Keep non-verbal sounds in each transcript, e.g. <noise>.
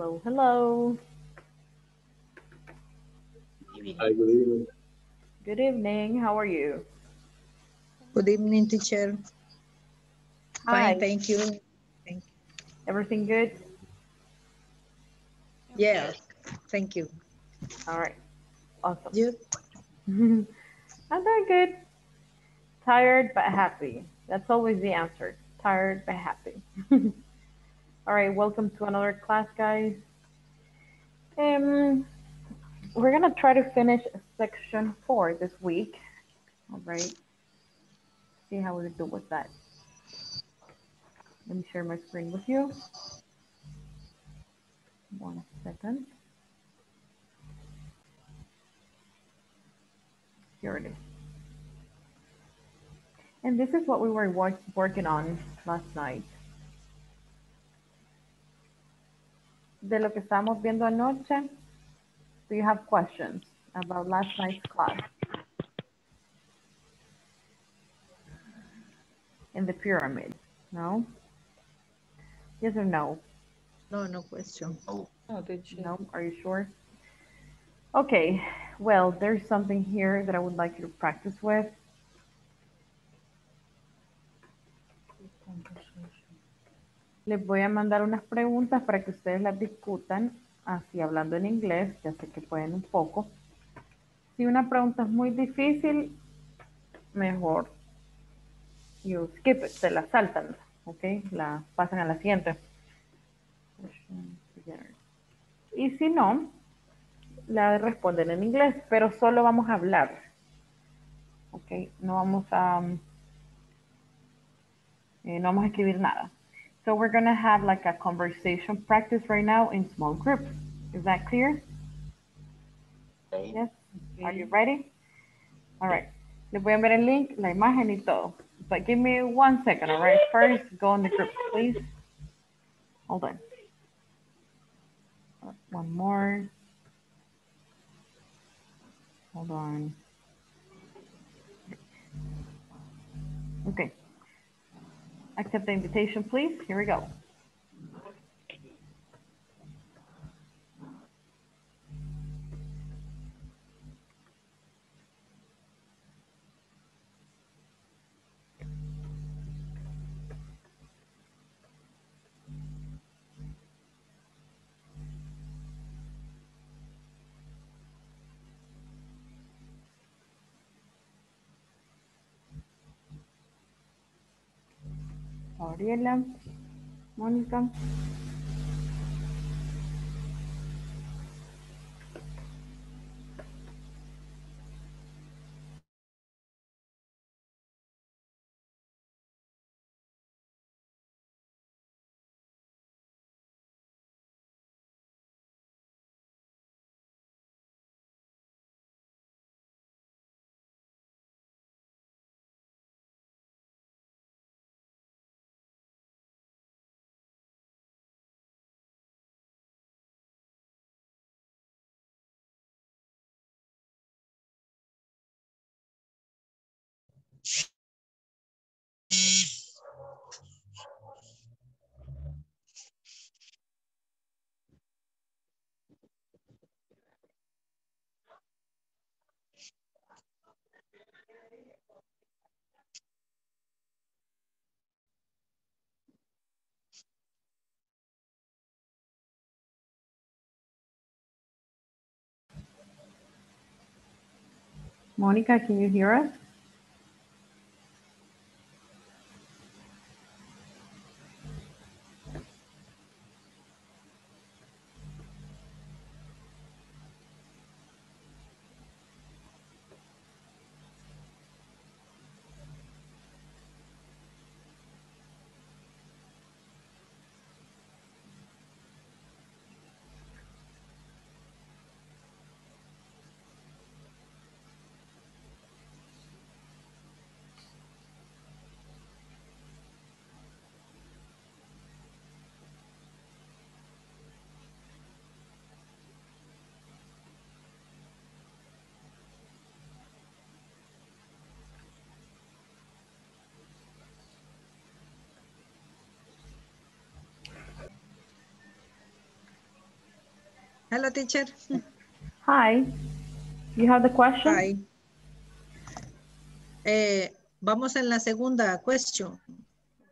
Hello, hello. Hi, good evening. Good evening. How are you? Good evening, teacher. Hi. Fine, thank you. Thank Everything good? Yes, thank you. All right. Awesome. You? <laughs> I'm doing good. Tired but happy. That's always the answer. Tired but happy. <laughs> All right, welcome to another class, guys. Um, we're gonna try to finish section four this week. All right. See how we do with that. Let me share my screen with you. One second. Here it is. And this is what we were wor- working on last night. De lo que estábamos viendo anoche, do you have questions about last night's class? In the pyramid, no? Yes or no? No, no question. Oh. No, teacher. No, are you sure? Okay, well, there's something here that I would like you to practice with. Les voy a mandar unas preguntas para que ustedes las discutan, así hablando en inglés, ya sé que pueden un poco. Si una pregunta es muy difícil, mejor you skip it, se la saltan, ¿ok? La pasan a la siguiente. Y si no, la responden en inglés, pero solo vamos a hablar. ¿Ok? No vamos a, eh, no vamos a escribir nada. So we're going to have like a conversation practice right now in small groups. Is that clear? Okay. Yes. Are you ready? All right. Les voy a enviar el link, la imagen y todo. But give me one second, all right? First, go in the group, please. Hold on. One more. Hold on. Okay. Accept the invitation, please. Here we go. Gabriela, Mónica. Monica, can you hear us? Hello, teacher. Hi. You have the question? Hi. Eh, vamos en la segunda question.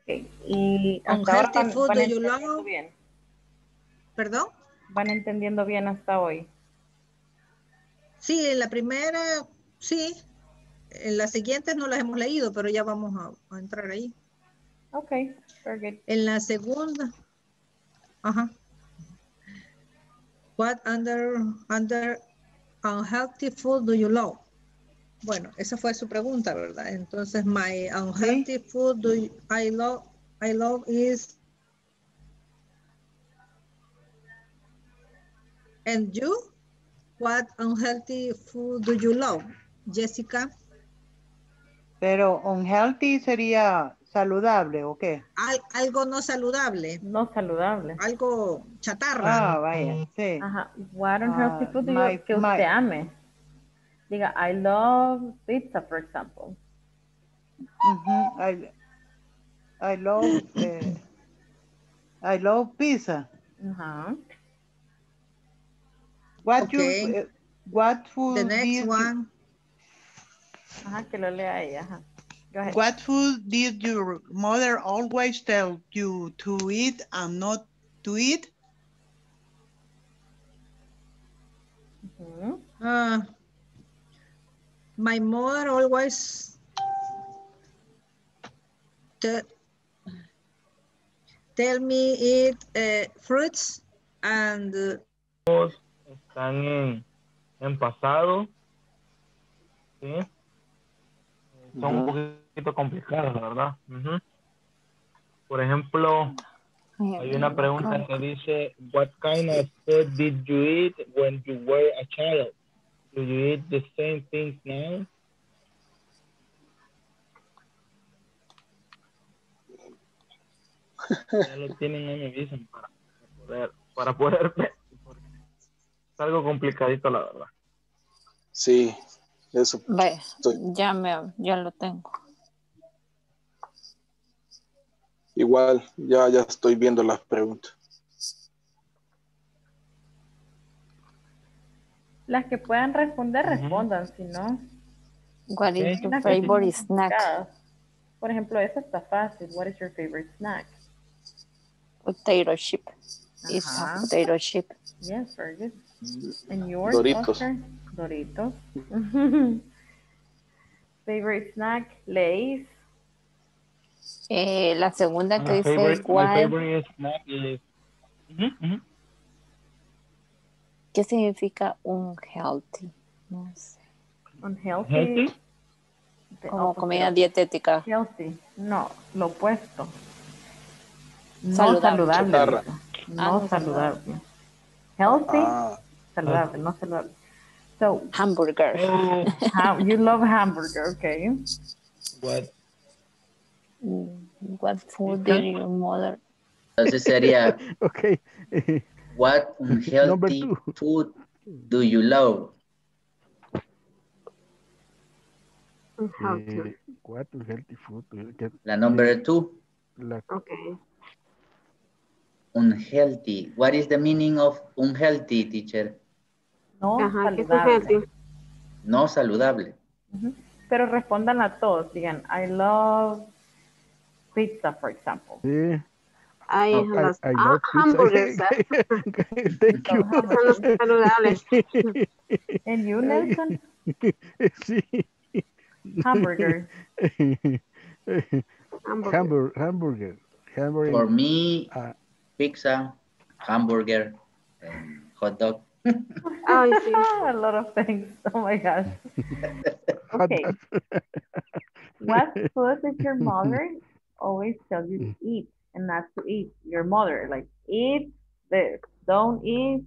Okay. Y hasta ahora van, food van you love? bien. ¿Perdón? Van entendiendo bien hasta hoy. Sí, en la primera, sí. En las siguientes no las hemos leído, pero ya vamos a, a entrar ahí. Okay, very good. En la segunda, ajá. What under, under unhealthy food do you love? Bueno, esa fue su pregunta, ¿verdad? Entonces, my unhealthy food do you- I love, I love is. And you? What unhealthy food do you love? Jessica, Pero unhealthy sería saludable o qué? Al- algo no saludable, No saludable. algo chatarra. Ah, vaya, sí. Ajá. What unhealthy Ah, food do my- you, que my- usted ame? Diga, I love pizza, for example. Ujú, I, I love, eh, I love pizza. Ajá. What you, Okay. eh, what food The next you- one, Ajá, que lo lea ella. Ajá. Go ahead. What food did your mother always tell you to eat and not to eat? Ujú. uh, my mother always te- tell me eat uh, fruits and uh, están en, en pasado. ¿sí? Son un poquito complicadas, la verdad. Por ejemplo, hay una pregunta que dice, What kind of food did you eat when you were a child? Do you eat the same things now? Ya lo tienen ahí, me dicen, para poder, para poder ver. Es algo complicadito, la verdad. Sí, eso. Vaya, Estoy- ya me, ya lo tengo. Igual, ya, ya estoy viendo las preguntas. Las que puedan responder, respondan. Si no, What is your favorite snack? Por ejemplo, esa está fácil. What is your favorite snack? Potato chip. It's Ajá. a potato chip. Yes, very good. And yours, Doritos. Oscar? Doritos. <laughs> <laughs> favorite snack, Lay's. Eh, la segunda que My dice favorite, snack is... ¿qué significa un healthy? No sé. Unhealthy. Healthy? Como comida dietética. Healthy. No, lo opuesto. No Saludable. Ah, No no saludable. Healthy, Ah, saludable, no saludable. So, Hamburger. Oh, <laughs> you love hamburger, okay? what? Mm, What food did your mother? Entonces sería, <laughs> Okay. what Number unhealthy food do you love? Eh, what healthy food? que- La number two, la- Okay. unhealthy. What is the meaning of unhealthy, teacher? No Ajá, saludable. healthy? No saludable. Ujú. Pero respondan a todos. Digan, I love pizza, for example. sí. Ay, I- las I ah, love hamburgers. Thank you. <laughs> Son los saludables. <laughs> And you, Nelson? <laughs> sí. Hamburger. Hamburger. Hamburger. Hamburger. Hamburger. For me, Ah. pizza, hamburger, and hot dog. Ay, sí. a lot of things. Oh my gosh. Okay. What food did your mother always tell you to eat and not to eat? Your mother, like, eat this, don't eat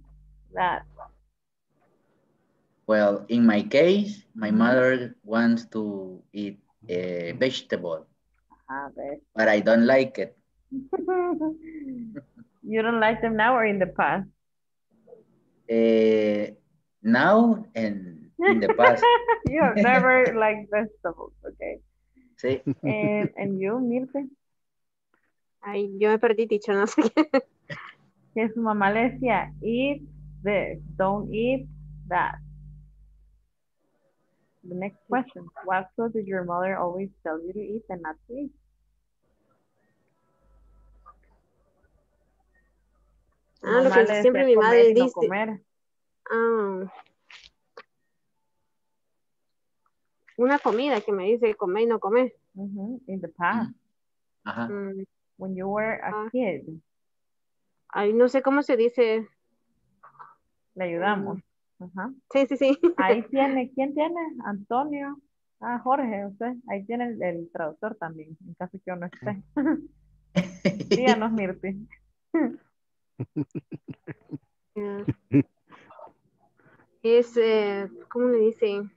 that. Well, in my case, my mother wants to eat a vegetable, Ah, bet. but I don't like it. <laughs> you don't like them now or in the past? Eh, now and in the past. <laughs> you have never liked vegetables, okay? Sí. And, and you, Mirte, Ay, yo me perdí, teacher, no sé qué. que su mamá le decía, eat this. Don't eat that. The next question. What food did your mother always tell you to eat and not to eat? Ah, lo que siempre mi madre y no dice. comer. Ah, una comida que me dice comer y no comer. Mhm, In the past, Ajá. Mm, when you were a Ah. kid, ay, no sé cómo se dice. le ayudamos. Ajá. Sí, sí, sí. <laughs> Ahí tiene, ¿quién tiene? Antonio. Ah, Jorge, usted. Ahí tiene el, el traductor también, en caso que yo no esté. <laughs> Díganos, Mirti. <laughs> Es, eh, ¿cómo le dicen?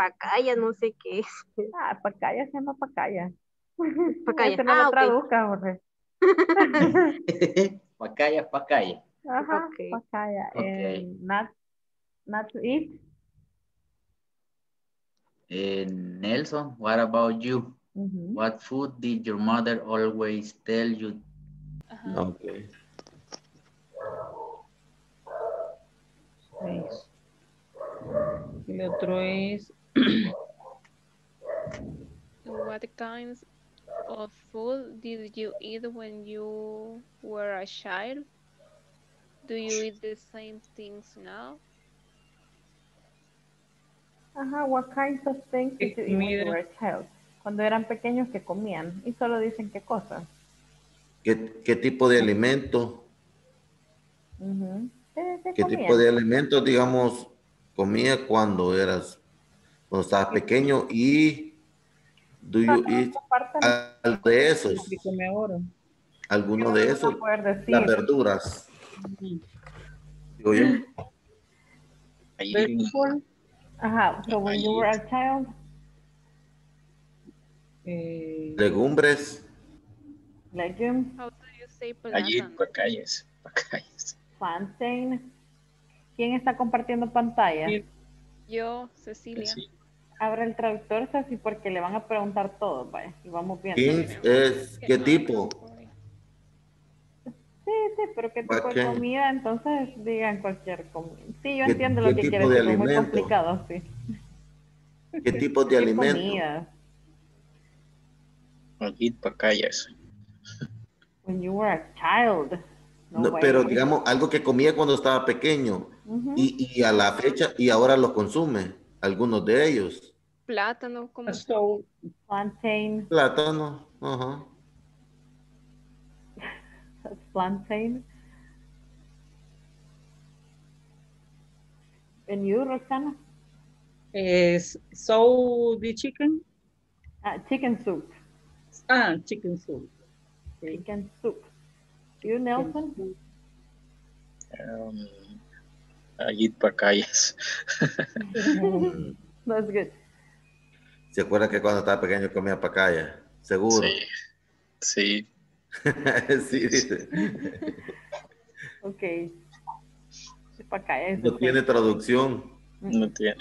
Pacaya, no sé qué es. <laughs> Ah, pacaya se llama pacaya. Pacaya. Ese no Ah, lo ok. traduzca, Jorge. <laughs> Pacaya, pacaya. Ajá, Ok. pacaya. Ok. And not, not to eat. Eh, Nelson, what about you? Mhm. What food did your mother always tell you? Ajá. Okay. El otro es What kinds of food did you eat when you were a child? Do you eat the same things now? Ajá, what kinds of things did you eat when you were a child? Cuando eran pequeños, que comían? Y solo dicen qué cosas. ¿Qué, qué tipo de alimento? Ujú. ¿Qué, qué ¿Qué comían? tipo de alimentos, digamos, comía cuando eras, cuando estabas pequeño y do you eat algo de esos? ¿Alguno de esos? Las verduras. Digo yo. Vegetable, Ajá, so when you were a child, eh, Legumbres. legumes, How do you say Allí, plátano? pacayas, pacayas. plantain. ¿Quién está compartiendo pantalla? Yo, Cecilia. Sí. Abre el traductor, Ceci, porque le van a preguntar todo, vaya, y vamos viendo. Kings es, ¿qué tipo? Sí, sí, pero qué tipo de comida, entonces digan cualquier comida. Sí, yo ¿Qué- entiendo qué lo que tipo quiere de decir, es muy complicado, sí. ¿Qué tipo de <laughs> ¿Qué alimento? comida? Allí, pacayas. When you were a child. No No, pero digamos, algo que comía cuando estaba pequeño Ujú. y, y a la fecha y ahora los consume, algunos de ellos. Plátano, como so, Plantain, Plátano, ajá. <laughs> plantain. And you, Roxana? Is so the chicken. Ah, chicken soup. Ah, chicken soup. Chicken soup. You, Nelson? Um, I eat pacayas. <laughs> <laughs> That's good. ¿Se acuerda que cuando estaba pequeño comía pacaya? Seguro. Sí. Sí. <laughs> sí, dice. Okay. Pacaya No tiene traducción. No tiene.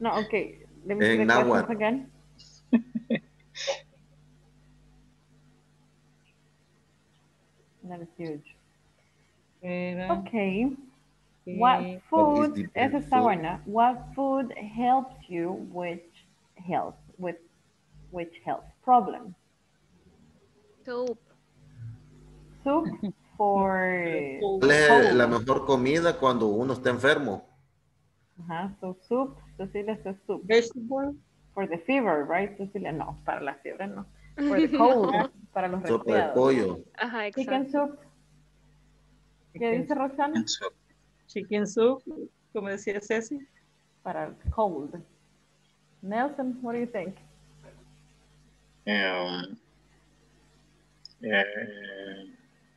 No, okay. Let me En náhuatl. again. That is huge. Okay. What food, esa está buena. What food helps you with health, with which health problem? soup. Soup <laughs> for ¿Cuál es la mejor comida cuando uno está enfermo? Ajá, so soup, Cecilia says soup. vegetable. For the fever, right, Cecilia? No, para la fiebre no. For the <laughs> cold, para los Sopa de resfriados. pollo. Ajá, Chicken exacto. soup. ¿Qué dice Roxana? Chicken soup, como decía Ceci. Para el cold. Nelson, what do you think? Um, eh,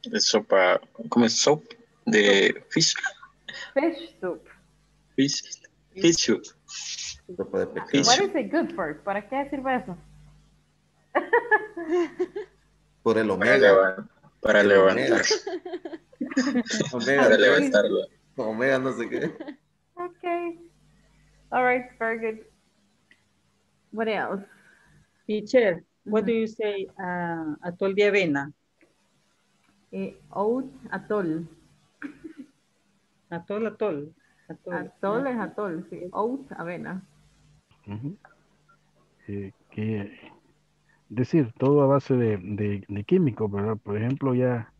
de sopa, ¿cómo es? Soap de fish. Fish soup. Fish, fish soup. Sopa de pescado. What is it good for? ¿Para qué sirve eso? Por el omega. para levantar. <laughs> Omega. Para levantarlo. Omega no sé qué. Okay. All right, very good. What else? Teacher, what do you say uh, atol de avena? Eh, oat atol. Atol, atol. Atol, Atol es atol, sí. Oat, avena. Ujú. Eh, que decir, todo a base de, de, de químicos, ¿verdad? Por ejemplo, ya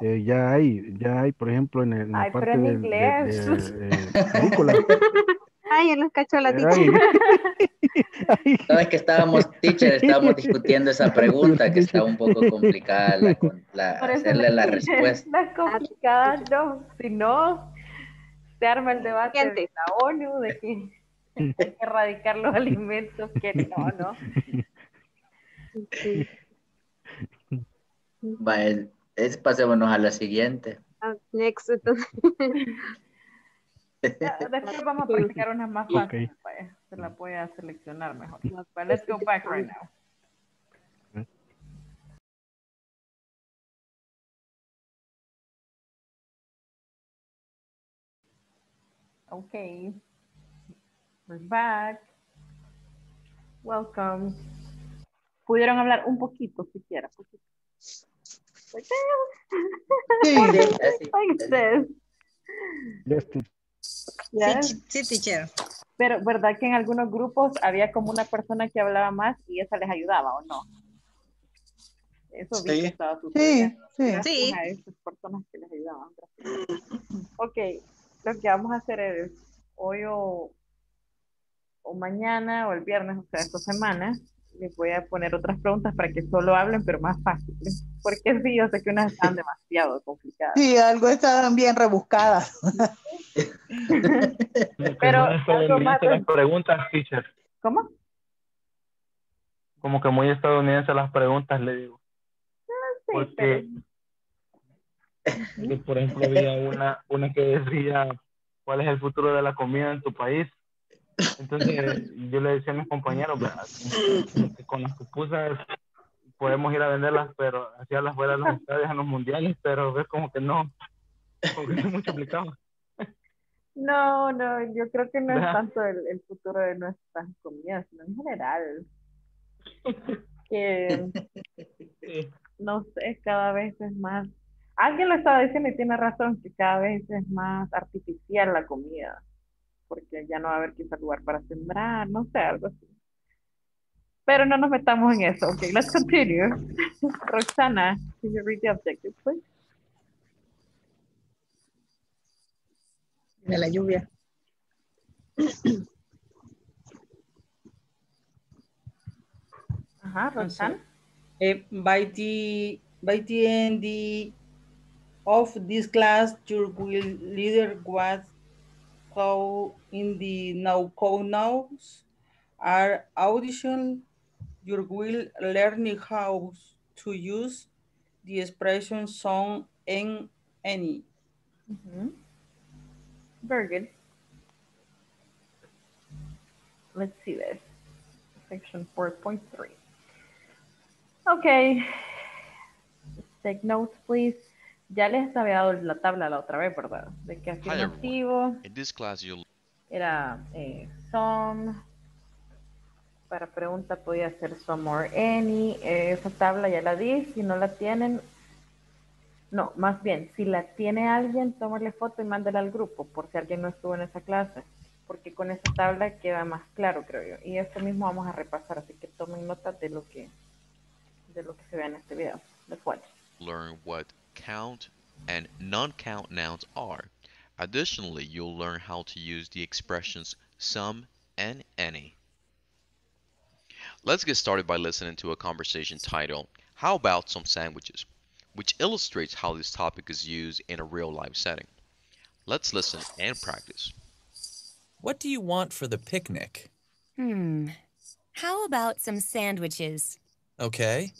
eh, ya hay, ya hay, por ejemplo, en, el- en la Ay, parte del- de, inglés. de, agrícola. <laughs> Ay, ya nos cachó la teacher. <laughs> Sabes que estábamos, teacher, estábamos discutiendo esa pregunta que está un poco complicada la, hacerle la respuesta. Las complicadas no, si no, se arma el debate de la ONU de que hay que erradicar los alimentos, que no, no. Vaya, es, pasémonos a la siguiente. Ah, Next, entonces. <laughs> Después vamos a practicar unas más fáciles, Ok. vaya, se las voy a seleccionar mejor. But let's go back right now. Okay. We're back. Welcome. Pudieron hablar un poquito siquiera. poquito. Like, <laughs> like this. Yes. Sí, teacher. Pero, ¿verdad que en algunos grupos había como una persona que hablaba más y esa les ayudaba o no? Eso vi Sí. que estaba sucediendo. sí. Sí. a esas personas que les ayudaban. Gracias. Ok, lo que vamos a hacer es hoy o, o mañana o el viernes, o sea, esta semana, les voy a poner otras preguntas para que solo hablen, pero más fáciles. Porque <laughs> sí, yo sé que unas están demasiado complicadas. Sí, algo están bien rebuscadas. Pero estadounidense más- las preguntas, teacher. ¿Cómo? Como que muy estadounidense las preguntas, le digo. Porque, porque, por ejemplo, había una, una que decía, ¿cuál es el futuro de la comida en tu país? Entonces, yo le decía a mis compañeros, ¿verdad? que con las pupusas podemos ir a venderlas, pero hacia las fuera de los estadios en los mundiales, pero ves como que no, como que no aplicado. No, no, yo creo que no es tanto el, el futuro de nuestras comidas, sino en general. Que, no sé, cada vez es más... Alguien lo estaba diciendo y tiene razón, que cada vez es más artificial la comida, porque ya no va a haber quizá lugar para sembrar, no sé, algo así. Pero no nos metamos en eso. Ok, let's continue. <laughs> Roxana, can you read the objective, please? De la lluvia. <clears throat> Ajá, Roxana. Eh, by the by the end the- of this class, your will leader was how in the now nows are audition. You will learn how to use the expression song and any. Mhm. Very good. Let's see this. Section 4.3. Okay. Take notes, please. Ya les había dado la tabla la otra vez, ¿verdad? De que Hi, everyone. afirmativo In this class, you'll era eh, some. Para pregunta podía ser some or any. Eh, esa tabla ya la di. Si no la tienen, no, más bien, si la tiene alguien, tómale foto y mándela al grupo, por si alguien no estuvo en esa clase. Porque con esa tabla queda más claro, creo yo. Y esto mismo vamos a repasar, así que tomen nota de lo que, de lo que se ve en este video. Watch. learn what count and non-count nouns are. Additionally, you'll learn how to use the expressions some and any. Let's get started by listening to a conversation titled, How About Some Sandwiches? which illustrates how this topic is used in a real life setting. Let's listen and practice. What do you want for the picnic? Hmm. How about some sandwiches? Okay.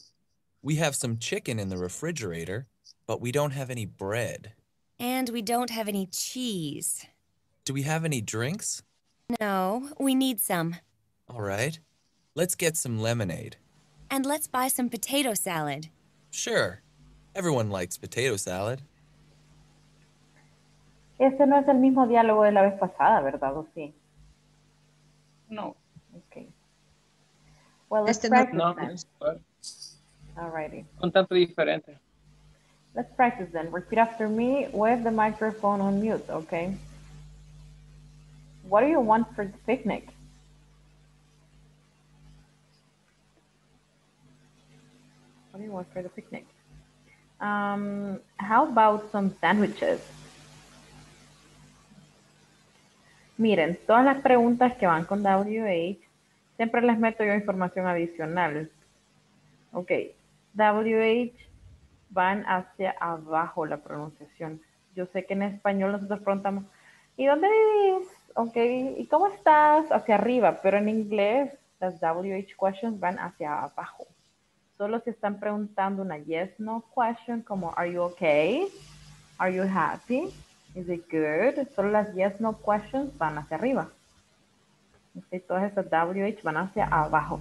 We have some chicken in the refrigerator, but we don't have any bread. And we don't have any cheese. Do we have any drinks? No, we need some. All right. Let's get some lemonade. And let's buy some potato salad. Sure. Everyone likes potato salad. Este no es el mismo diálogo de la vez pasada, ¿verdad? ¿O sí? No. Ok. Well, let's Este practice No, then. pues, Alrighty. un tanto diferente. Let's practice then. Repeat after me with the microphone on mute, okay? What do you want for the picnic? Want for the picnic? Um, how about some sandwiches? Miren, todas las preguntas que van con WH, siempre les meto yo información adicional. Ok, WH van hacia abajo la pronunciación. Yo sé que en español nosotros preguntamos, ¿y dónde vivís? Ok, ¿y cómo estás? Hacia arriba, pero en inglés las WH questions van hacia abajo. Solo si están preguntando una yes, no question como are you okay? Are you happy? Is it good? Solo las yes, no questions van hacia arriba. Okay, todas esas WH van hacia abajo.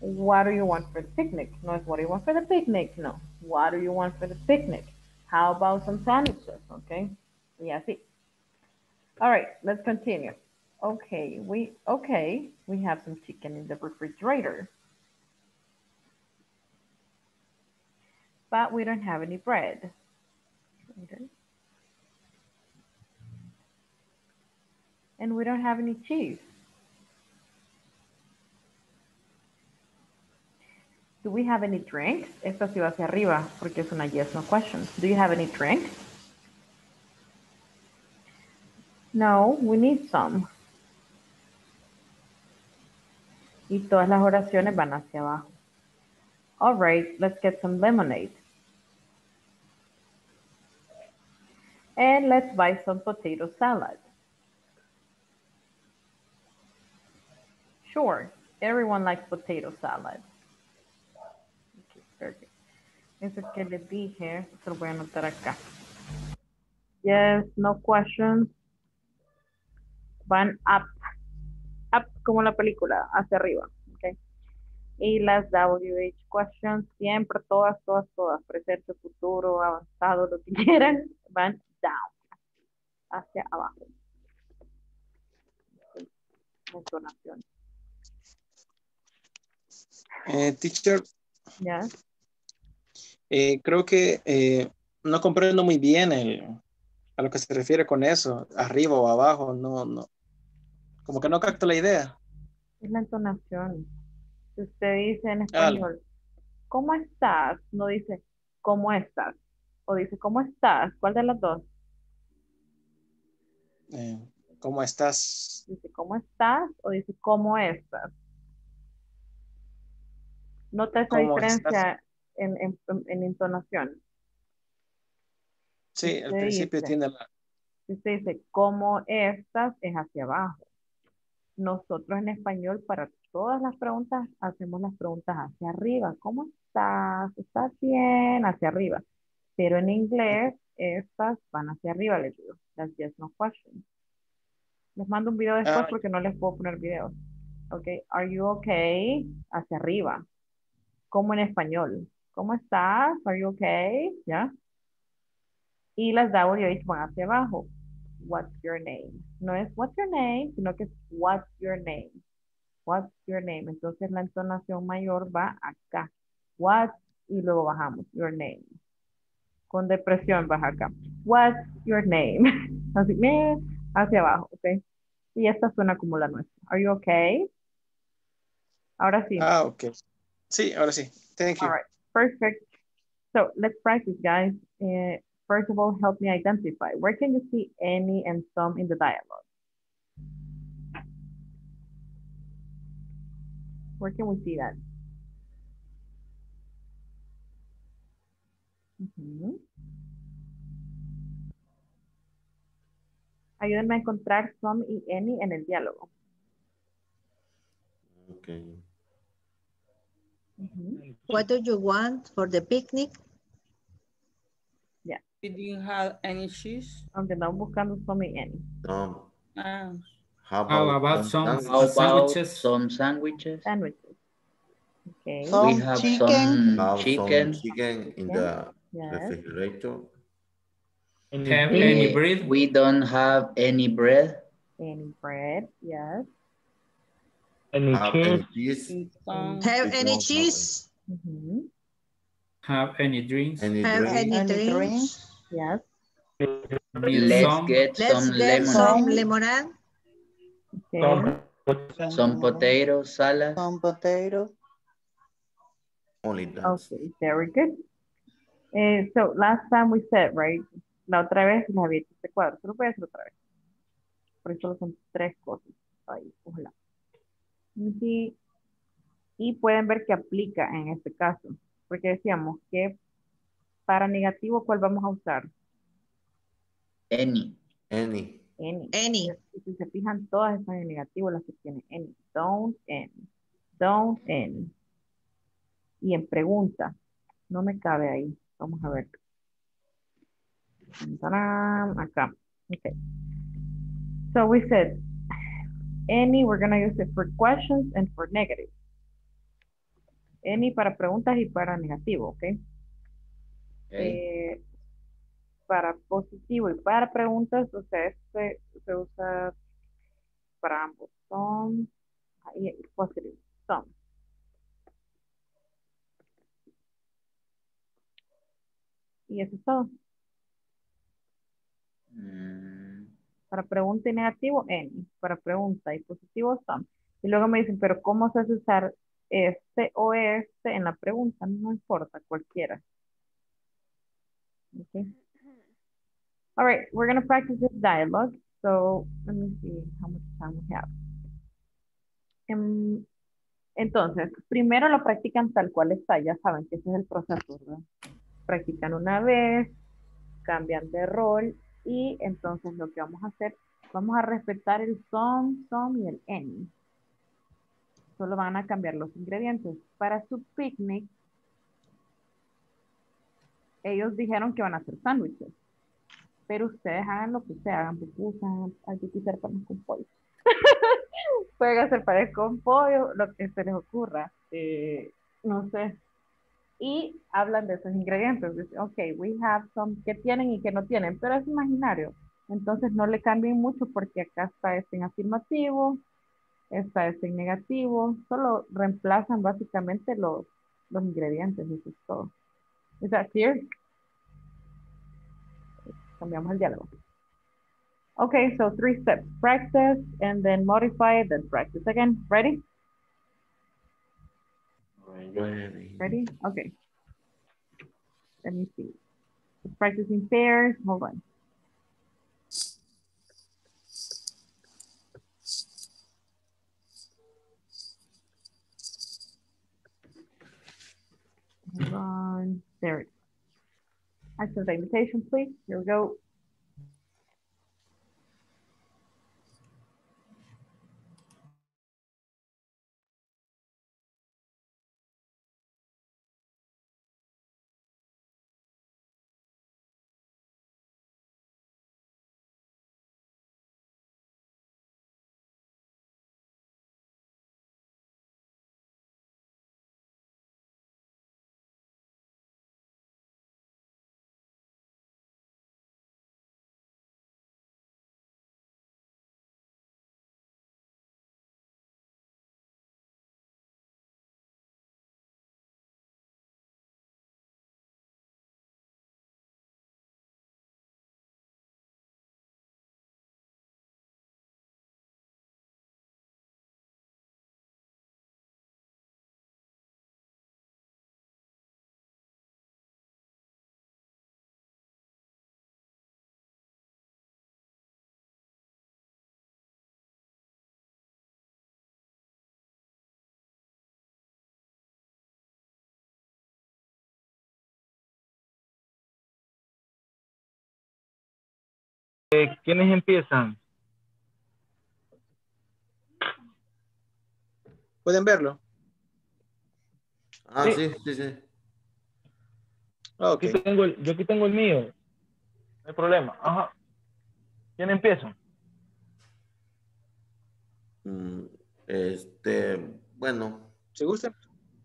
What do you want for the picnic? No es what do you want for the picnic, no. What do you want for the picnic? How about some sandwiches? Okay, y así. All right, let's continue. Okay, we okay, we have some chicken in the refrigerator. But we don't have any bread. And we don't have any cheese. Do we have any drinks? Esto sí va hacia arriba porque es una yes, no question. Do you have any drinks? No, we need some. Y todas las oraciones van hacia abajo. All right, let's get some lemonade. And let's buy some potato salad. Sure, everyone likes potato salad. Okay, perfect. Eso que les dije, se lo voy a anotar acá. Yes, no questions. Van up. Up como la película, hacia arriba. Okay. Y las WH questions, siempre, todas, todas, todas, presente, futuro, avanzado, lo que <laughs> quieran, van down, hacia abajo. Entonación. Eh, teacher, Ya. eh, creo que eh, no comprendo muy bien el, a lo que se refiere con eso, arriba o abajo, no, no, como que no capto la idea. Es la entonación. Si usted dice en español, ¿cómo estás? No dice, ¿cómo estás? O dice, ¿cómo estás? ¿Cuál de las dos? Eh, ¿Cómo estás? Dice, ¿cómo estás? O dice, ¿cómo estás? Nota esa ¿Cómo diferencia en, en, en entonación. Sí, al principio dice, tiene la... Si usted dice, ¿cómo estás? Es hacia abajo. Nosotros en español, para todas las preguntas, hacemos las preguntas hacia arriba. ¿Cómo estás? ¿Estás bien? Hacia arriba. Pero en inglés, estas van hacia arriba, les digo. Las yes, no questions. Les mando un video después Ah. porque no les puedo poner videos. Ok, are you okay? Hacia arriba. Como en español. ¿Cómo estás? Are you okay? ¿Ya? Y las WH van hacia abajo. What's your name? No es what's your name, sino que es what's your name. What's your name? Entonces la entonación mayor va acá. What y luego bajamos. Your name. Con depresión baja acá. What's your name? <laughs> Así, hacia abajo, ¿ok? Y esta suena como la nuestra. Are you okay? Ahora sí. Ah, ok. Sí, ahora sí. Thank you. All right, perfect. So let's practice, guys. Uh, first of all, help me identify. Where can you see any and some in the dialogue? Where can we see that? Ayúdenme a encontrar some y any en el diálogo. Okay. Ujú. What do you want for the picnic? Yeah. Did you have any cheese? Aunque buscando some y any. Um, Ah, how How about, about some some- sandwiches? About some sandwiches? Sandwiches. Okay. We have some Have chicken. some chicken in Chicken, the yes. refrigerator. Have Eh, any bread? We don't have any bread. Any bread, yes. Any Have any cheese? Have any cheese? Mhm. Have any drinks? Any Have drink? any Any drinks? drinks? Yes. Let's some? get Let's some get lemonade. some lemonade. Okay. Some potato salad. Some potato. Only that. Okay, very good. Eh, so last time we said, right? La otra vez les había hecho este cuadro. Se lo voy a hacer otra vez. Por eso son tres cosas. Ahí, ojalá. Y, y pueden ver que aplica en este caso. Porque decíamos que para negativo, ¿cuál vamos a usar? Any. Any. Any. Any. Y si se fijan, todas están en negativo las que tienen any. Don't, any. Don't, any. Y en pregunta, no me cabe ahí. Vamos a ver. Acá. Okay. So we said, any, we're going to use it for questions and for negative. Any para preguntas y para negativo, ¿ok? Eh, para positivo y para preguntas, o sea, este se usa para ambos. Son y positive. Son. Y eso es todo. Mm, Para pregunta y negativo, any. Para pregunta y positivo, some. Y luego me dicen, pero ¿cómo se hace usar este o este en la pregunta? No importa, cualquiera. Okay. All right, we're going to practice this dialogue. So let me see how much time we have. Em, entonces, primero lo practican tal cual está. Ya saben que ese es el proceso, ¿verdad? Practican una vez, cambian de rol y entonces lo que vamos a hacer, vamos a respetar el some, some y el any. Solo van a cambiar los ingredientes. Para su picnic, ellos dijeron que van a hacer sándwiches. Pero ustedes hagan lo que sea, hagan pupusas, hay que hacer panes con pollo. <laughs> Pueden hacer panes con pollo, lo que se les ocurra. Eh, no sé. Y hablan de esos ingredientes. Dicen, ok, we have some que tienen y que no tienen, pero es imaginario. Entonces no le cambien mucho porque acá está este en afirmativo, está este en negativo. Solo reemplazan básicamente los, los ingredientes, eso es todo. Is that clear? Cambiamos el diálogo. Okay, so three steps. Practice and then modify, then practice again. Ready? Ready. Ready? Okay. Let me see. Let's pairs. Hold on. Hold on. There it is. Accept the invitation, please. Here we go. Eh, ¿Quiénes empiezan? ¿Pueden verlo? Ah, Sí. sí, sí. Aquí tengo el- yo aquí tengo el mío. No hay problema. Ajá. ¿Quién empieza? Mm, Este, bueno, Si gustan,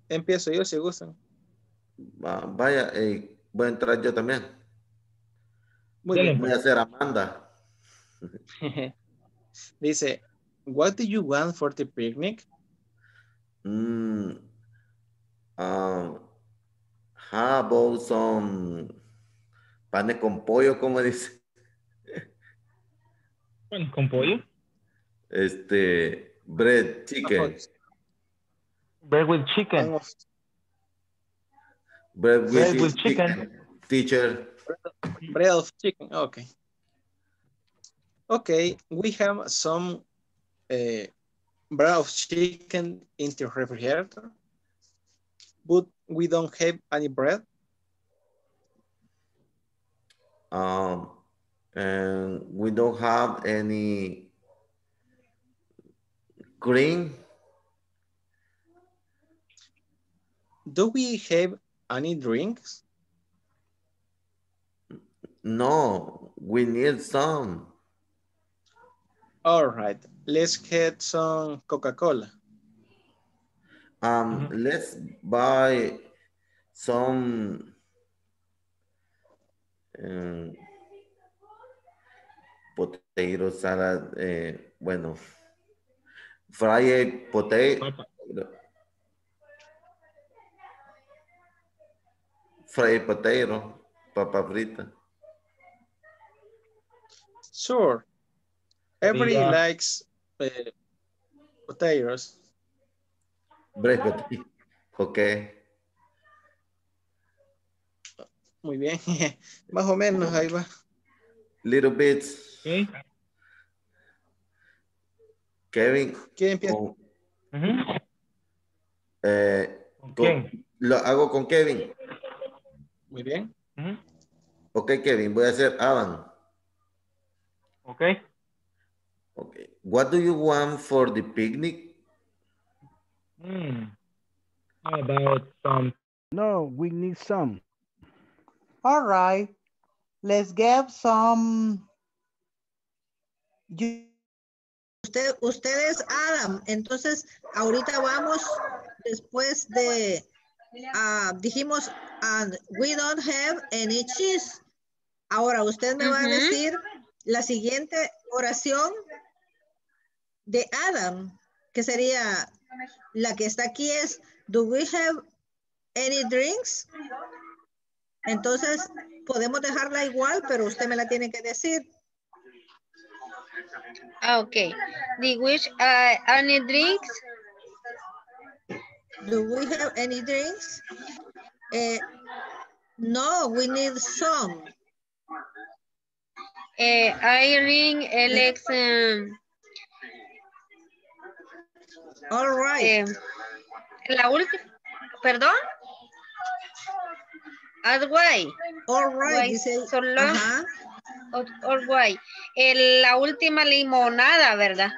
empiezo yo si gustan. va- vaya, eh, voy a entrar yo también. Muy bien. Voy a hacer Amanda. <laughs> Dice, what do you want for the picnic? Mm, ah, have How about some panes con pollo, como dice? Bueno, con pollo. Este, bread, chicken. Bread with chicken. Bread with, Bread with chicken. Teacher. Bread of chicken, okay. Okay, we have some uh, bread of chicken in the refrigerator, but we don't have any bread. Um, and we don't have any green. Do we have any drinks? No, we need some. All right, let's get some Coca-Cola. Um, let's buy some um, potato salad. Eh, bueno, fried potato. Fried potato, papa frita. Sure. Everybody likes uh, potatoes. Bread potato. Okay. Muy bien. <laughs> Más o menos, ahí va. Little bits. Kevin. ¿Quién empieza? con- eh, con- lo hago con Kevin. Muy bien. Ok, Kevin, voy a hacer Adam. Okay. Okay. What do you want for the picnic? Hmm. How about some No, we need some. All right. Let's get some. You, Usted, usted es Adam, entonces ahorita vamos después de, ah, dijimos, and we don't have any cheese. Ahora usted me va a decir la siguiente oración de Adam, que sería la que está aquí es, do we have any drinks? Entonces podemos dejarla igual, pero usted me la tiene que decir. Ah, okay. The which uh, any drinks? Do we have any drinks? Eh, no, we need some. Eh, I ring Alex. Um, All right. eh, la última, perdón. Add why. All right, Why dice- so long? ajá. Or, or why. El- la última limonada, ¿verdad?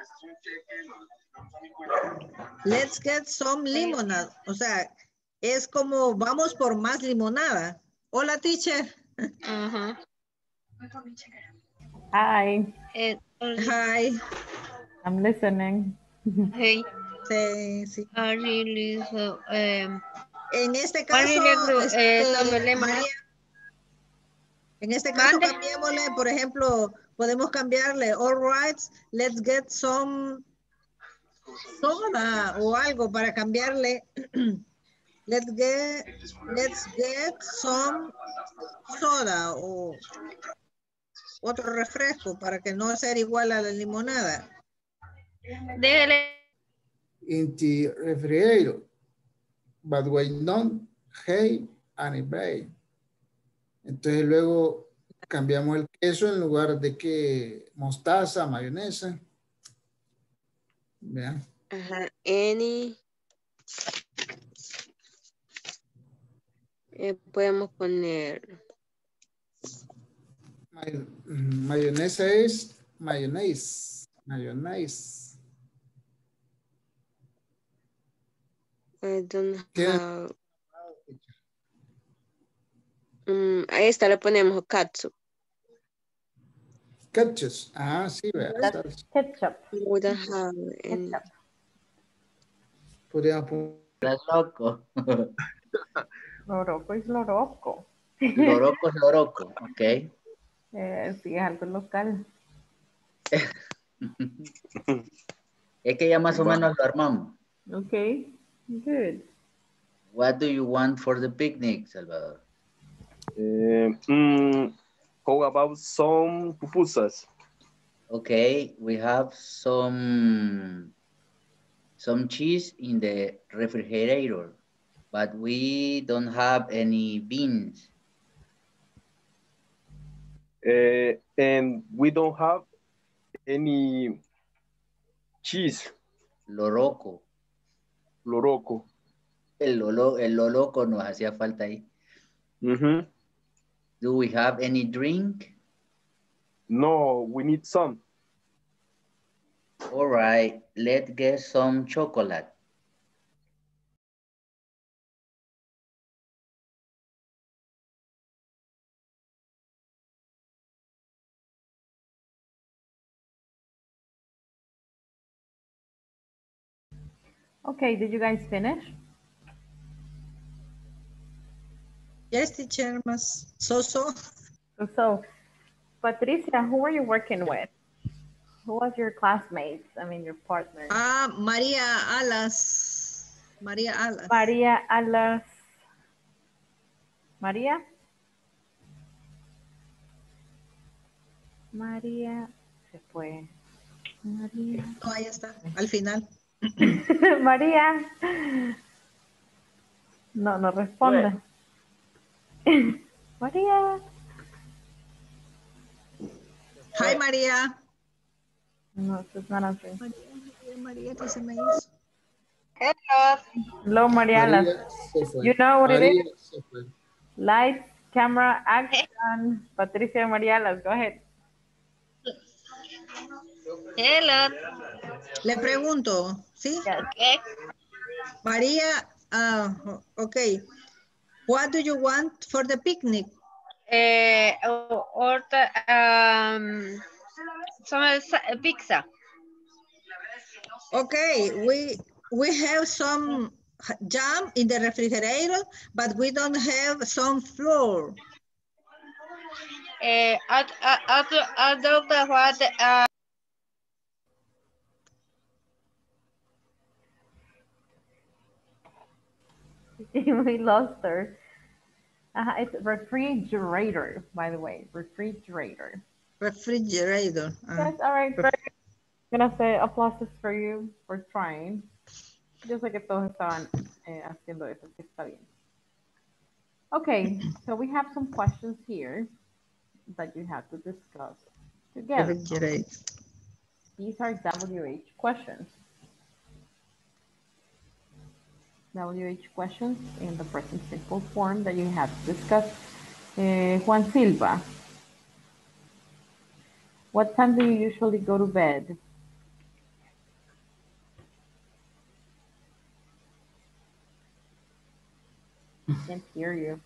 Let's get some limonade. O sea, es como vamos por más limonada. Hola, teacher. Hi. Hi. I'm listening. Hey. Sí, sí. I really, so, um, En este caso, really eh, este, Belén, María, en este caso Mande. cambiémosle, por ejemplo, podemos cambiarle, all right, let's get some soda o algo para cambiarle. <clears throat> let's get, let's get some soda o otro refresco para que no sea igual a la limonada. Déjele. in the refrigerator, but we don't have any bread. Entonces luego cambiamos el queso en lugar de que mostaza, mayonesa. Vean. Ajá, any. Eh, podemos poner. May- mayonesa es mayonnaise. Mayonnaise. I don't have. Mm, a esta le ponemos katsu. Ketchup. Ah, sí, vea. That's ketchup. Any. Podríamos poner Estás loco. <laughs> Loroco es loroco. Loroco es loroco, ok. Eh, sí, es algo local. Es que ya más o menos lo armamos. Okay, good. What do you want for the picnic, Salvador? Uh, mm, how about some pupusas? Okay, we have some some cheese in the refrigerator, but we don't have any beans. Uh, and we don't have any cheese. Loroco. Loroco. El lolo, el loloco nos hacía falta ahí. Mhm. Do we have any drink? No, we need some. All right, let's get some chocolate. Okay, did you guys finish? Yes, teacher, mas so-so. So, so, Patricia, who were you working with? Who was your classmates? I mean, your partner. Ah, María Alas. María Alas. María Alas. María. María se fue. María. No, ahí está, al final. <laughs> María. No, no responde. <laughs> María. Hi, María. No, she's not answering. María, María, ¿qué se me hizo? Hello. Hello, María. Alas. María. You know what it María is? se fue. Lights, camera, action. Patricia María Alas, go ahead. Hello. Le pregunto, ¿sí? Okay. María, ah, okay. What do you want for the picnic? Eh, o- order um, some pizza. Okay, we we have some jam in the refrigerator, but we don't have some flour. Eh, ad- ad- ad- adopt the what uh, <laughs> we lost her. Uh, it's refrigerator, by the way, refrigerator. Refrigerator. ah. Yes, all right, I'm Gonna say applauses for you for trying. Yo sé que todos estaban eh, haciendo eso, que está bien. Okay, so we have some questions here that you have to discuss together. Refrigerator. These are WH questions. WH questions in the present simple form that you have to discuss. Eh, Juan Silva, what time do you usually go to bed? I Can't hear you.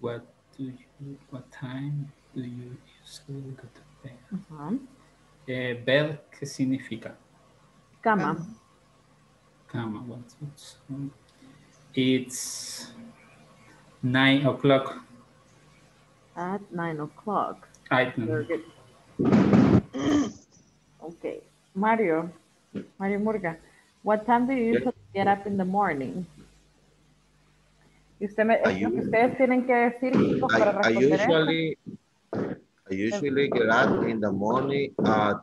What do you, what time do you usually go to bed? Ajá. Eh, bed, ¿qué significa? Cama. Cama. One, two, three. It's nine o'clock. At nine o'clock. I Very. <clears throat> Okay. Mario, Mario Murga, what time do you usually get up in the morning? Y usted me, es lo que ustedes tienen que decir chicos, para I, I usually I usually get up in the morning at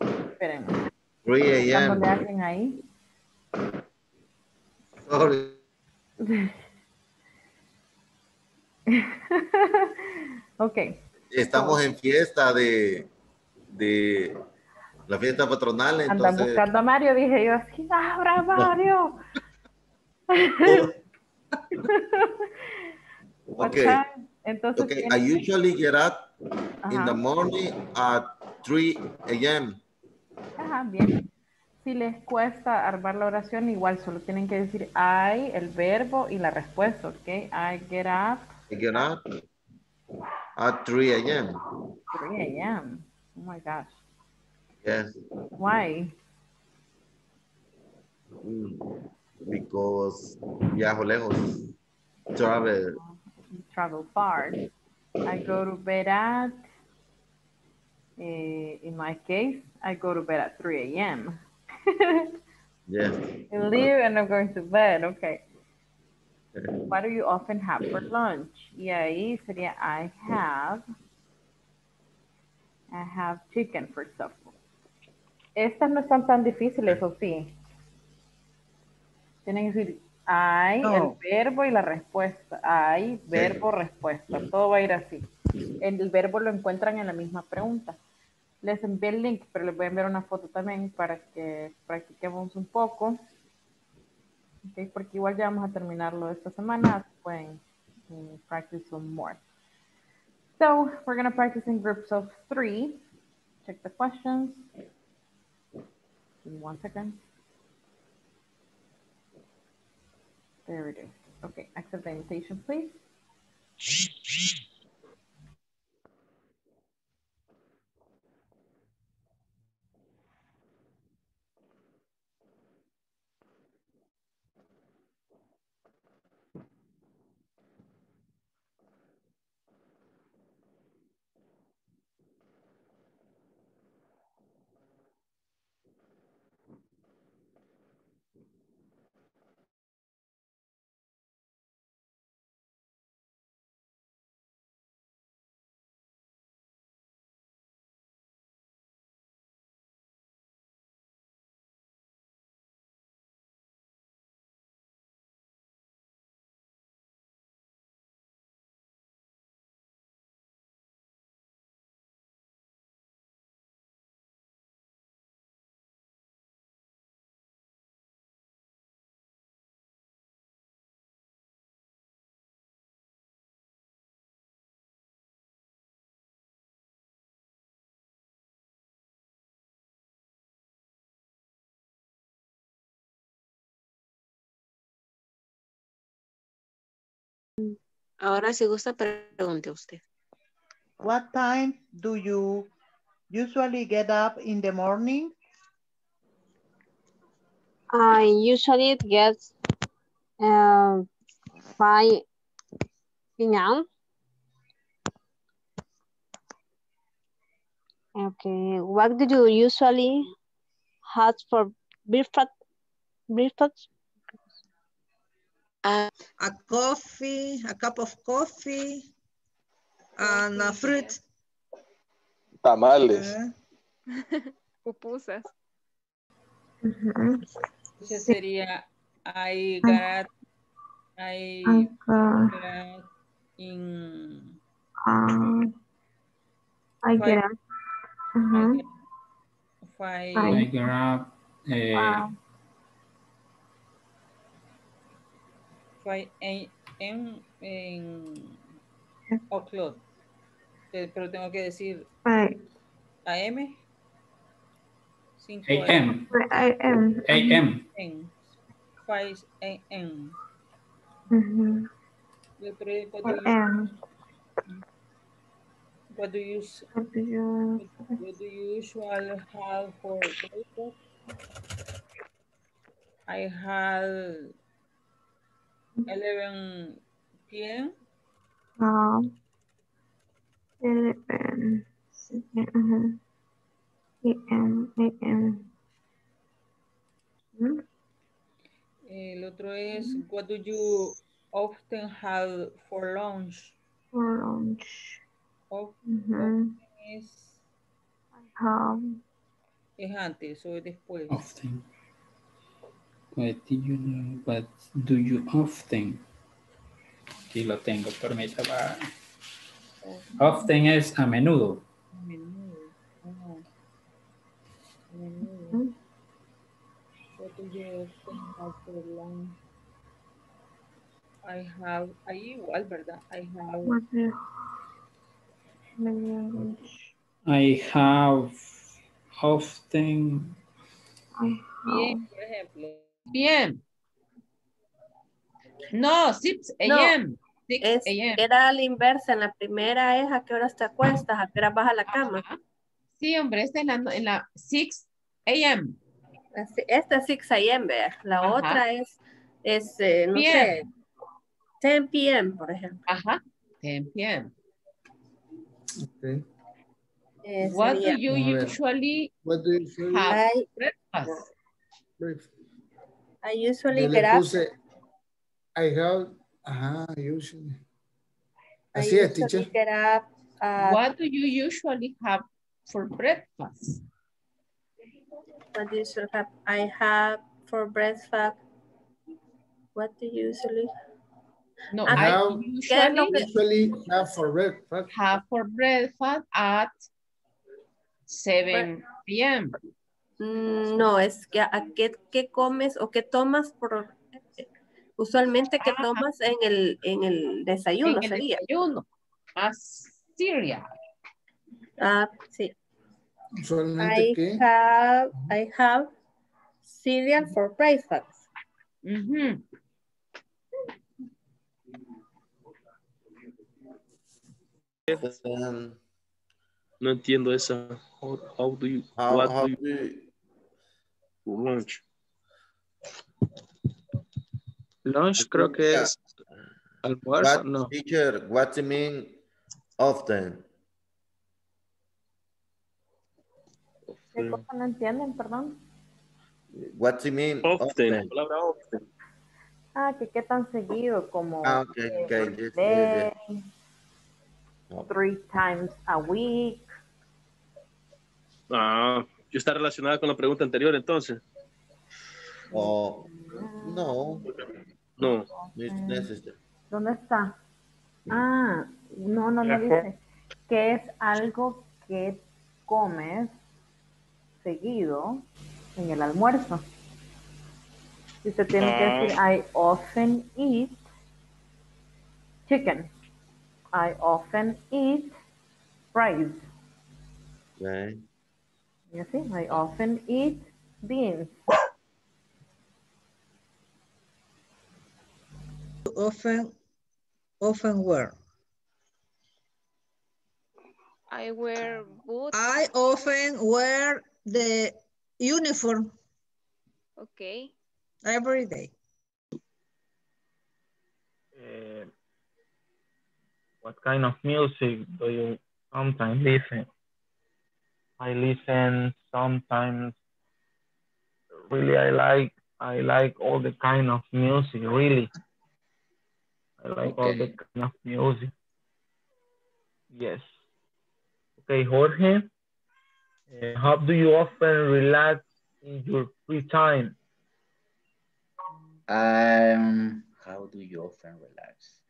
Espérenme. 3 a.m. alguien ahí. Sorry. <laughs> ok. Estamos en fiesta de, de la fiesta patronal, Andan entonces buscando a Mario, dije yo, así abra Mario. <laughs> Okay. Entonces, okay, I usually get up in the morning at 3 a.m. Ajá, bien. Si les cuesta armar la oración, igual solo tienen que decir I, el verbo y la respuesta, ¿ok? I get up I get up at 3 a.m. 3 a.m. Oh my gosh. Yes, Why? because viajo lejos. Travel. Travel far. I go to bed at, eh, in my case, I go to bed at 3 a.m. Yes. I leave and I'm going to bed, okay. What do you often have for lunch? Y ahí sería I have. I have chicken for supper. Estas no están tan difíciles, ¿o sí? Tienen que decir I, No. el verbo y la respuesta. I, verbo, respuesta. Todo va a ir así. El verbo lo encuentran en la misma pregunta. Les envié el link, pero les voy a enviar una foto también para que practiquemos un poco. Ok, porque igual ya vamos a terminarlo esta semana. mm, practice some more. So we're going to practice in groups of three. Check the questions. Give me one second. There it is. Okay, accept the invitation, please. Ahora si gusta, pregunte usted. What time do you usually get up in the morning? I usually get um, 5 p.m. Okay, what do you usually have for breakfast? Breakfast? A coffee, a cup of coffee, and a fruit. Tamales. <laughs> Pupusas. Ese sería I got, I Okay. got in, Um, I Five. get up. Mhm. five, I grab eh, Wow. Five a.m. en o'clock. Pero tengo que decir. AM. 5 AM. I am. AM. 5 a.m. Otro es, what I do you- am. What do you s- What do you? what do you usually have for breakfast? I had 11 p.m. Um, eleven. Mhm. A.M. A.M. Hmm? El otro es what do you often have for lunch? For lunch. Of- Mhm. es, Have. es antes o es después. Often. What do you know? What do you often? Aquí lo tengo, permítame. Often es a menudo. A menudo. Ajá. A menudo. What do you often have for lunch? I have, ahí igual, ¿verdad? I have, What do. I have often. I bien, por ejemplo. Bien. No, 6 No, a.m. 6 Es, a.m. era a la inversa. En la primera es a qué horas te acuestas, a qué horas vas a la cama. Sí, hombre, esta es la, en la 6 a.m. Esta es 6 a.m. vea. La Ajá. otra es, es eh, no PM. sé, 10 p.m., por ejemplo. Ajá, 10 p.m. Okay. Eh, What do you usually What do you usually have breakfast? breakfast? I usually get up. puse I have Ajá, usually. I Así es, usually teacher. get up at- What do you usually have for breakfast? What do you usually have? I have for breakfast. What do you usually? No, I How- usually Usually have for breakfast. have for breakfast at 7 p.m. Mm, No, es que a qué, qué comes o qué tomas por usualmente qué Ah. tomas en el en el desayuno En el sería. desayuno. As cereal. Ah, sí. Usualmente I que have I have cereal for breakfast. Ujú. Then, No entiendo esa. How, how do you, how, what how do you do you, for lunch? Lunch creo que Yeah. es almuerzo, what, no. teacher, what do you mean often? ¿Qué cosa no entienden, perdón? What do you mean Often, la often? palabra often. Ah, que qué tan seguido como Ah, eh, yes, yes, three times a week. Ah, yo está relacionada con la pregunta anterior entonces. Oh, no, No. necessary. ¿Dónde está? Ah, no, no, no dice. Que es algo que comes seguido en el almuerzo. Y usted tiene que Ah. decir, I often eat chicken. I often eat rice. Okay. Y así, I often eat beans. Often, often wear. I wear boots. I often wear the uniform Okay. every day. Eh, what kind of music do you sometimes listen? I listen sometimes. Really, I like I like all the kind of music. Really, I like all the kind of music. Yes. Okay, Jorge. eh, how do you often relax in your free time? Um, how do you often relax?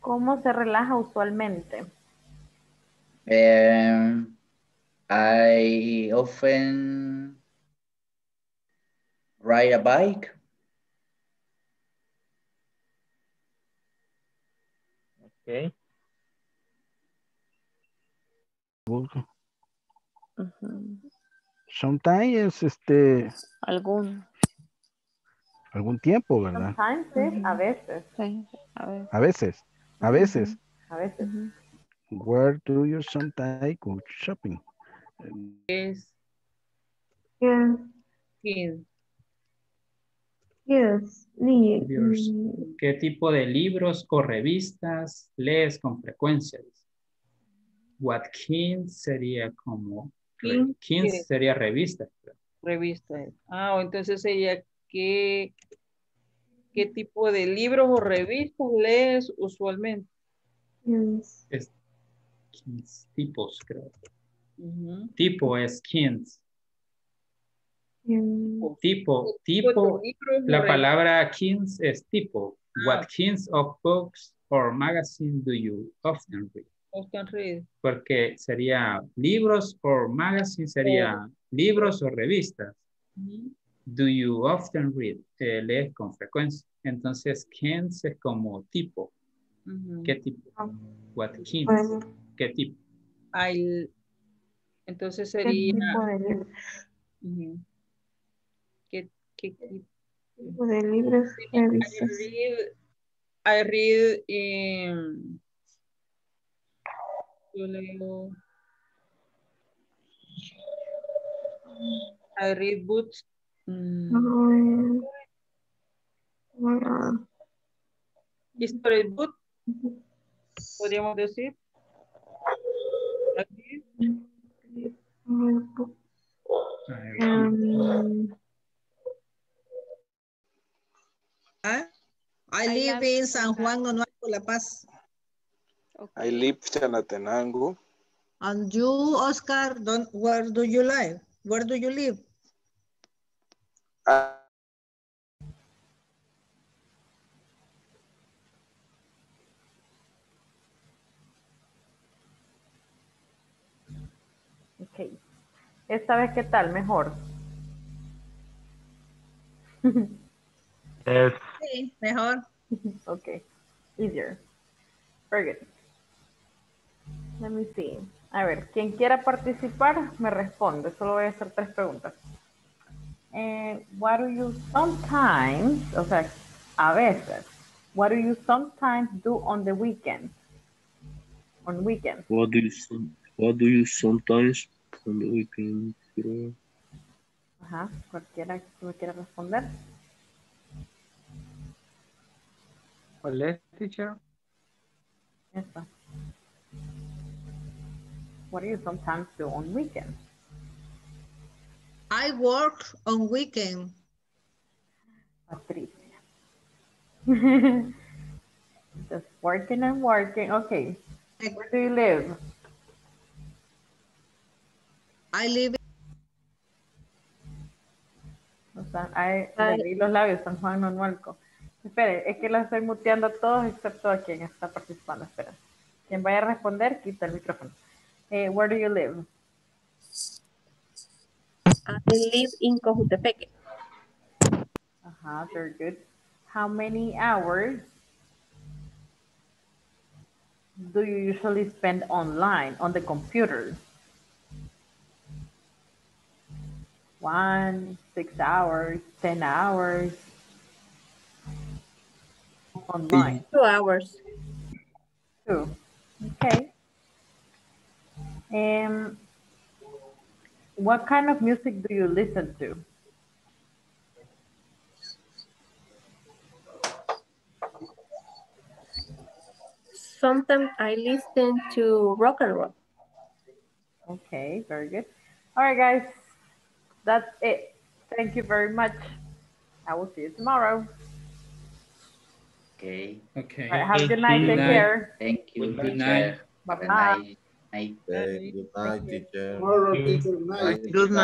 ¿Cómo se relaja usualmente? Um, I often ride a bike. Okay. Sometimes, este, Algún. algún tiempo, ¿verdad? Sometimes, sí, a veces. Sí, a ver. A veces, a veces. A veces. Where do you sometimes go shopping? Es Yes. Yes. ¿Qué tipo de libros o revistas lees con frecuencia? What Kins sería como... Kin- Kins ¿qué? sería revista. Revista. Ah, entonces sería qué, qué tipo de libros o revistas lees usualmente. yes. Es tipos, creo. Tipo es Kins. Mm, Tipo, tipo la palabra Kins es tipo. Ah. What kinds of books or magazines do you often read? Often read. Porque sería libros o magazines, sería libros o revistas. Do you often read? Eh, lees con frecuencia. Entonces, kinds es como tipo. ¿Qué tipo? What kinds? ¿Qué tipo? Al- entonces ¿Qué sería tipo de libros? ¿Qué, qué, qué- tipo de libros? I read, I read em, yo leo I read books mm, history book podríamos decir. Read um, I, I live in San Juan, Nonualco, La Paz. I live in Chalatenango. And you, Oscar, don't, where do you live? Where do you live? I, Esta vez, ¿qué tal? Mejor. Yes. Sí, mejor. okay. Easier. Very good. Let me see. A ver, quien quiera participar, me responde. Solo voy a hacer tres preguntas. Eh, what do you sometimes, o sea, a veces, what do you sometimes do on the weekend? On weekends. What do you what do you sometimes on the weekend? bro? Ajá, cualquiera que me quiera responder. ¿Cuál es, teacher? Esta. What do you sometimes do on weekends? I work on weekend. Patricia. <laughs> Just working and working. Okay. Where do you live? I live O sea, hay, leí los labios, San Juan Nonualco. Espere, es que los estoy muteando a todos excepto a quien está participando. Espera. Quien vaya a responder, quita el micrófono. Eh, where do you live? I live in Cojutepeque. Uh-huh, very good. How many hours do you usually spend online on the computer? One, six hours, 10 hours online. Two hours. Two. Okay. Um, what kind of music do you listen to? Sometimes I listen to rock and roll. Okay, very good. All right, guys, that's it. Thank you very much. I will see you tomorrow. Okay. Okay. All right, have a good night. Take care. Thank you. Good teacher. night. Have a Bye-bye. nice night. Good night, teacher. Tomorrow, teacher, night. Good night.